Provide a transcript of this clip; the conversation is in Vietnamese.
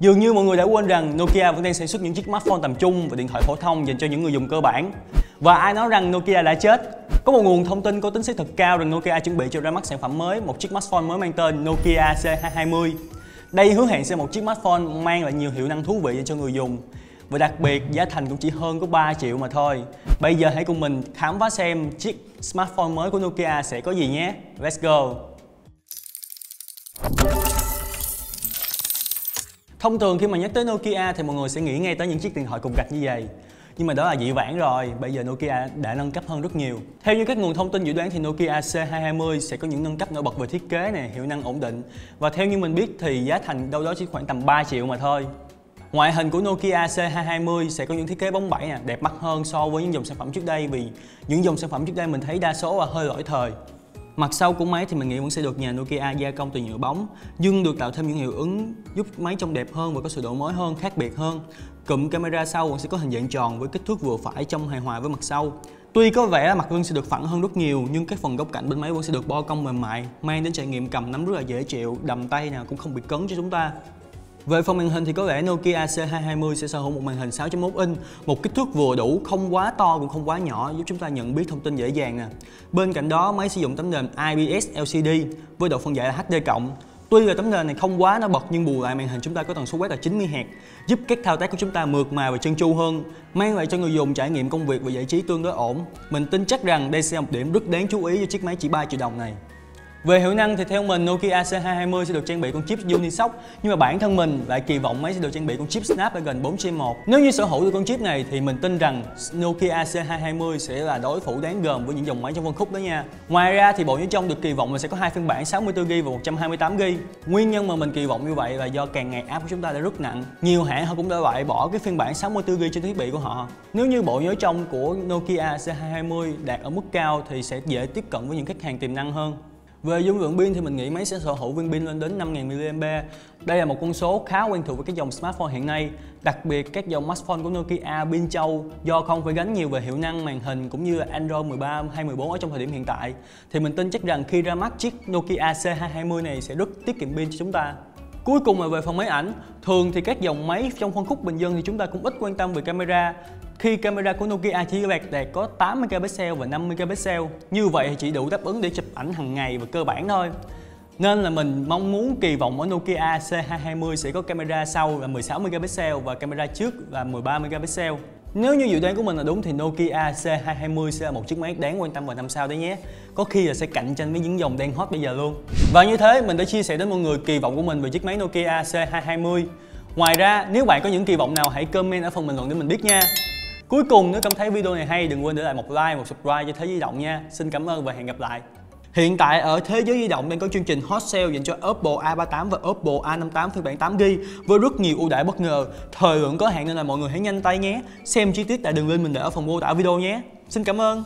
Dường như mọi người đã quên rằng Nokia vẫn đang sản xuất những chiếc smartphone tầm trung và điện thoại phổ thông dành cho những người dùng cơ bản. Và ai nói rằng Nokia đã chết? Có một nguồn thông tin có tính xác thực cao rằng Nokia chuẩn bị cho ra mắt sản phẩm mới, một chiếc smartphone mới mang tên Nokia C220. Đây hứa hẹn sẽ một chiếc smartphone mang lại nhiều hiệu năng thú vị cho người dùng. Và đặc biệt giá thành cũng chỉ hơn có 3 triệu mà thôi. Bây giờ hãy cùng mình khám phá xem chiếc smartphone mới của Nokia sẽ có gì nhé. Let's go! Thông thường khi mà nhắc tới Nokia thì mọi người sẽ nghĩ ngay tới những chiếc điện thoại cục gạch như vậy. Nhưng mà đó là dị vãng rồi, bây giờ Nokia đã nâng cấp hơn rất nhiều. Theo như các nguồn thông tin dự đoán thì Nokia C220 sẽ có những nâng cấp nổi bật về thiết kế này, hiệu năng ổn định. Và theo như mình biết thì giá thành đâu đó chỉ khoảng tầm 3 triệu mà thôi. Ngoại hình của Nokia C220 sẽ có những thiết kế bóng bẩy nè, đẹp mắt hơn so với những dòng sản phẩm trước đây vì những dòng sản phẩm trước đây mình thấy đa số là hơi lỗi thời. Mặt sau của máy thì mình nghĩ vẫn sẽ được nhà Nokia gia công từ nhựa bóng nhưng được tạo thêm những hiệu ứng giúp máy trông đẹp hơn và có sự đổi mới hơn, khác biệt hơn. Cụm camera sau vẫn sẽ có hình dạng tròn với kích thước vừa phải trông hài hòa với mặt sau. Tuy có vẻ mặt lưng sẽ được phẳng hơn rất nhiều nhưng các phần góc cạnh bên máy vẫn sẽ được bo cong mềm mại, mang đến trải nghiệm cầm nắm rất là dễ chịu, đầm tay nào cũng không bị cấn cho chúng ta. Về phần màn hình thì có lẽ Nokia C220 sẽ sở hữu một màn hình 6.1 inch, một kích thước vừa đủ, không quá to cũng không quá nhỏ giúp chúng ta nhận biết thông tin dễ dàng nè. Bên cạnh đó, máy sử dụng tấm nền IPS LCD với độ phân giải là HD+. Tuy là tấm nền này không quá nó bật nhưng bù lại màn hình chúng ta có tần số quét là 90 Hz, giúp các thao tác của chúng ta mượt mà và chân chu hơn, mang lại cho người dùng trải nghiệm công việc và giải trí tương đối ổn. Mình tin chắc rằng đây sẽ là một điểm rất đáng chú ý cho chiếc máy chỉ 3 triệu đồng này. Về hiệu năng thì theo mình Nokia C220 sẽ được trang bị con chip Unisoc, nhưng mà bản thân mình lại kỳ vọng máy sẽ được trang bị con chip Snapdragon 4 Gen 1. Nếu như sở hữu được con chip này thì mình tin rằng Nokia C220 sẽ là đối thủ đáng gờm với những dòng máy trong phân khúc đó nha. Ngoài ra thì bộ nhớ trong được kỳ vọng là sẽ có hai phiên bản 64GB và 128GB. Nguyên nhân mà mình kỳ vọng như vậy là do càng ngày app của chúng ta đã rất nặng. Nhiều hãng họ cũng đã loại bỏ cái phiên bản 64GB trên thiết bị của họ. Nếu như bộ nhớ trong của Nokia C220 đạt ở mức cao thì sẽ dễ tiếp cận với những khách hàng tiềm năng hơn. Về dung lượng pin thì mình nghĩ máy sẽ sở hữu viên pin lên đến 5000 mAh. Đây là một con số khá quen thuộc với các dòng smartphone hiện nay, đặc biệt các dòng smartphone của Nokia pin trâu do không phải gánh nhiều về hiệu năng màn hình cũng như là Android 13 hay 14 ở trong thời điểm hiện tại thì mình tin chắc rằng khi ra mắt chiếc Nokia C220 này sẽ rất tiết kiệm pin cho chúng ta. Cuối cùng là về phần máy ảnh. Thường thì các dòng máy trong phân khúc bình dân thì chúng ta cũng ít quan tâm về camera. Khi camera của Nokia chỉ đạt có 8 megapixel và 5 megapixel. Như vậy thì chỉ đủ đáp ứng để chụp ảnh hàng ngày và cơ bản thôi nên là mình mong muốn kỳ vọng ở Nokia C220 sẽ có camera sau là 16 megapixel và camera trước là 13 megapixel. Nếu như dự đoán của mình là đúng thì Nokia C220 sẽ là một chiếc máy đáng quan tâm vào năm sau đấy nhé. Có khi là sẽ cạnh tranh với những dòng đang hot bây giờ luôn. Và như thế mình đã chia sẻ đến mọi người kỳ vọng của mình về chiếc máy Nokia C220 Ngoài ra nếu bạn có những kỳ vọng nào hãy comment ở phần bình luận để mình biết nha. Cuối cùng nếu cảm thấy video này hay đừng quên để lại một like, một subscribe cho Thế Di Động nha. Xin cảm ơn và hẹn gặp lại. Hiện tại ở thế giới di động đang có chương trình hot sale dành cho Oppo A38 và Oppo A58 phiên bản 8GB với rất nhiều ưu đãi bất ngờ. Thời lượng có hạn nên là mọi người hãy nhanh tay nhé. Xem chi tiết tại đường link mình để ở phần mô tả video nhé. Xin cảm ơn.